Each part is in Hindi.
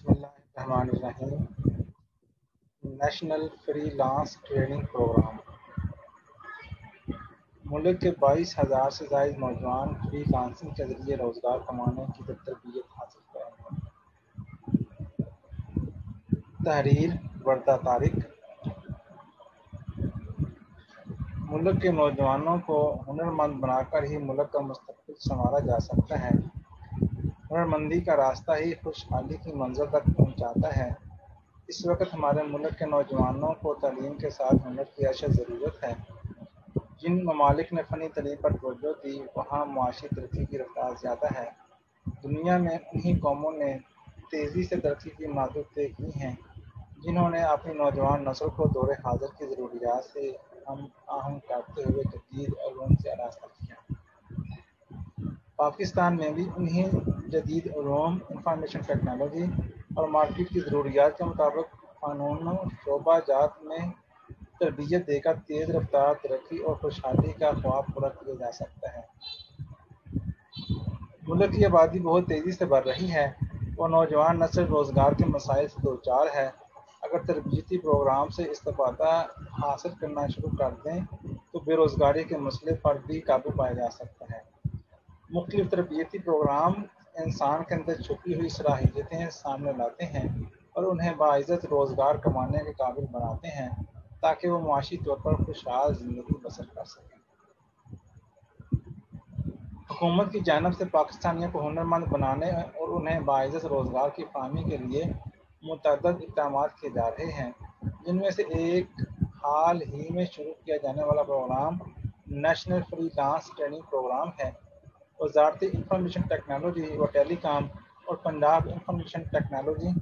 बसमीम national freelance training program. मुल्क के बाईस हज़ार से जायद नौजवान फ्री लांसिंग के ज़रिए रोज़गार कमाने की तरबियत हासिल करेंगे। तहरीर वर्दा तारिक मुल्क के नौजवानों को हुनरमंद बनाकर ही मुल्क का मुस्तबिल संवारा जा सकता है। हुनरमंदी का रास्ता ही खुशहाली की मंजिल तक पहुंचाता है। इस वक्त हमारे मुल्क के नौजवानों को तलीम के साथ हुनर की अशद ज़रूरत है। जिन ममालिक ने फ़नी तलीम पर तोजो दी, वहाँ मुआशी तरक्की की रफ्तार ज़्यादा है। दुनिया में उन्हीं कौमों ने तेज़ी से तरक्की की मादूद तय की हैं, जिन्होंने अपनी नौजवान नस्ल को दौरे हाजिर की ज़रूरियात से हम आहम करते हुए जदीद और से आरास्ता किया पाकिस्तान में भी उन्हें जदीद रूम इंफॉर्मेशन टेक्नोलॉजी और मार्केट की ज़रूरियात के मुताबिक क़ानून, शोबा जात में तरबियत देकर तेज़ रफ्तार तरक्की और खुशहाली का ख्वाब पूरा किया जा सकता है। मुल्क की आबादी बहुत तेज़ी से बढ़ रही है और नौजवान नस्ल रोज़गार के मसाइल से दो चार है। अगर तरबियती प्रोग्राम से इस्ता हासिल करना शुरू कर दें तो बेरोज़गारी के मसले पर भी काबू पाया जा सकता है मुख्तलिफ़ तरबियती प्रोग्राम इंसान के अंदर छुपी हुई सलाहियतें सामने लाते हैं और उन्हें बाज़त रोज़गार कमाने के काबिल बनाते हैं ताकि वो मुआशी तौर पर खुशहाल ज़िंदगी बसर कर सकें। हुकूमत की जानब से पाकिस्तानियों को हुनरमंद बनाने और उन्हें बाज़त रोज़गार की फाहमी के लिए मुतद इकदाम किए जा रहे हैं, जिनमें से एक हाल ही में शुरू किया जाने वाला program national freelance training program है। वजारत इंफॉर्मेशन टेक्नोलॉजी व टेलीकॉम और पंजाब इंफॉर्मेशन टेक्नोलॉजी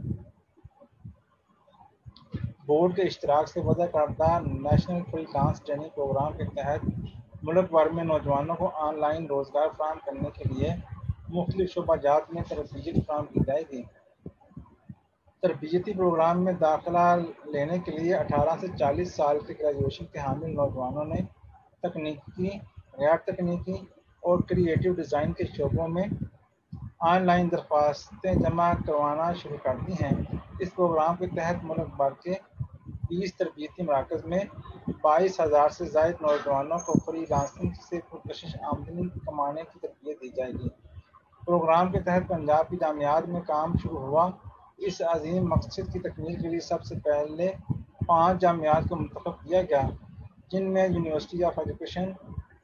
बोर्ड के इश्तराक से वजह करदा national freelance training programme के तहत मुल्क भर में नौजवानों को ऑनलाइन रोज़गार फ्राहम करने के लिए मुख्तलिफ़ शोबाजात में तरबियत फ्राहम की जाएगी। तरबियती प्रोग्राम में दाखिला लेने के लिए 18 से 40 साल के ग्रेजुएशन के हामिल नौजवानों ने तकनीकी, गैर तकनीकी और क्रिएटिव डिज़ाइन के शोबों में ऑनलाइन दरख्वास्तें जमा करवाना शुरू कर दी हैं। इस प्रोग्राम के तहत मुल्क भर के बीस तरबियती मराकज में बाईस हज़ार से जायद नौजवानों को फ्री लांसिंग से पुरकशिश आमदनी कमाने की तरबियत दी जाएगी। प्रोग्राम के तहत पंजाब की जामियात में काम शुरू हुआ। इस अजीम मकसद की तकमील के लिए सबसे पहले पाँच जामियात को मंतखब किया गया, जिनमें यूनिवर्सिटी ऑफ़ एजुकेशन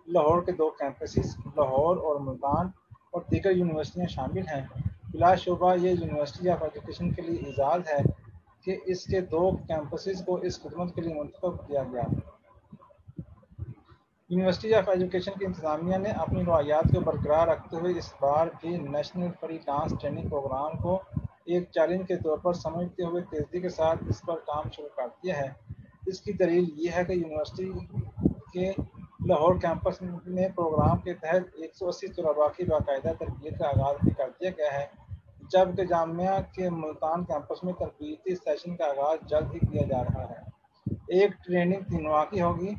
लाहौर के दो कैंपसेस लाहौर और मुल्तान, और दीगर यूनिवर्सिटियाँ शामिल हैं। बिलाशुबा ये यूनिवर्सिटी ऑफ़ एजुकेशन के लिए एजाज़ है कि इसके दो कैंपसेस को इस खदमत के लिए मंतखब किया गया। यूनिवर्सिटी ऑफ़ एजुकेशन की इंतज़ामिया ने अपनी रवायात को बरकरार रखते हुए इस बार भी national freelance training programme को एक चैलेंज के तौर पर समझते हुए तेज़ी के साथ इस पर काम शुरू कर दिया है। इसकी दलील ये है कि यूनिवर्सिटी के लाहौर कैंपस में प्रोग्राम के तहत एक सौ अस्सी तलबा की बाकायदा तरबियत का आगाज़ भी कर दिया गया है। जबकि जामिया के मुल्तान कैंपस में तरबियती सेशन का आगाज़ जल्द ही किया जा रहा है। एक ट्रेनिंग दिनवा की होगी।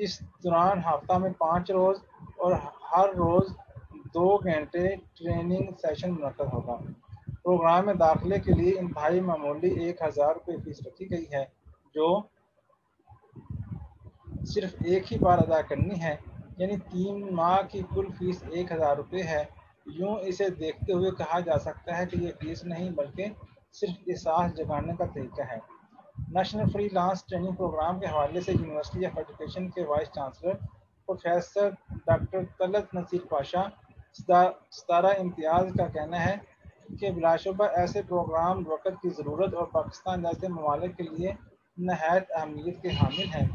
इस दौरान हफ़्ता में पाँच रोज़ और हर रोज़ दो घंटे ट्रेनिंग सेशन मुनद होगा। प्रोग्राम में दाखिले के लिए इंतहाई मामूली एक हज़ार रुपये फ़ीस रखी गई है, जो सिर्फ़ एक ही बार अदा करनी है, यानी तीन माह की कुल फ़ीस एक हज़ार रुपये है। यूँ इसे देखते हुए कहा जा सकता है कि ये फ़ीस नहीं, बल्कि सिर्फ़ एहसास जगाने का तरीका है। National freelance training programme के हवाले से यूनिवर्सिटी ऑफ़ एजुकेशन के vice chancellor professor doctor Talat Naseer Pasha Sitara Imtiaz का कहना है कि बिलाशुबा ऐसे प्रोग्राम वक़्त की ज़रूरत और पाकिस्तान जैसे ममालिक के लिए नहायत अहमियत के हामिल हैं।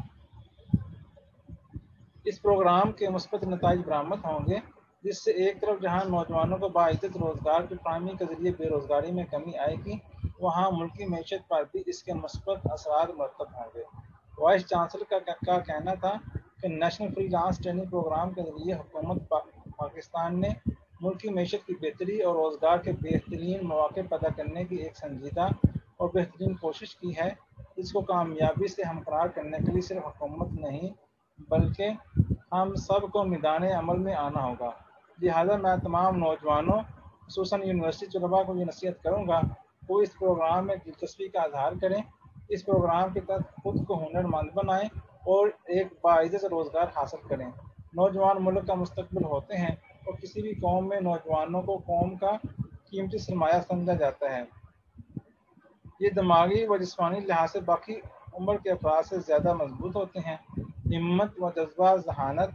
इस प्रोग्राम के मुस्बत नतज बरामद होंगे जिससे एक तरफ़ जहाँ नौजवानों को बाज़त रोज़गार की फाहमी के ज़रिए बेरोज़गारी में कमी आएगी वहाँ मुल्की मीशत पर भी इसके मुस्बत असर मरतब होंगे। वाइस चांसलर का, का कहना था कि national freelance training programme के ज़रिए हुकूमत पा, पाकिस्तान ने मुल्की मीशत की बेहतरी और रोज़गार के बेहतरीन मौके पैदा करने की एक संजीदा और बेहतरीन कोशिश की है। इसको कामयाबी से हमकरार करने के लिए सिर्फ़ हुकूमत नहीं बल्कि हम सबको मैदान अमल में आना होगा। लिहाजा मैं तमाम नौजवानों खसूस यूनिवर्सिटी तलबा को ये नसीहत करूँगा, वो इस प्रोग्राम में दिलचस्पी का आधार करें, इस प्रोग्राम के तहत खुद को हुनरमंद बनाएँ और एक बाइज़ रोज़गार हासिल करें। नौजवान मुल्क का मुस्तकबिल होते हैं और किसी भी कौम में नौजवानों को कौम का कीमती सरमाया समझा जाता है। ये दिमागी व जिसमानी लिहाज से बाकी उम्र के अफराद से ज़्यादा मज़बूत होते हैं। हिम्मत व जज्बा, जहानत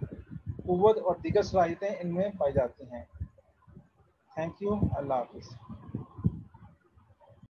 कुत और दीगर सलाहियतें इनमें पाई जाती हैं। थैंक यू अल्लाह हाफिज़।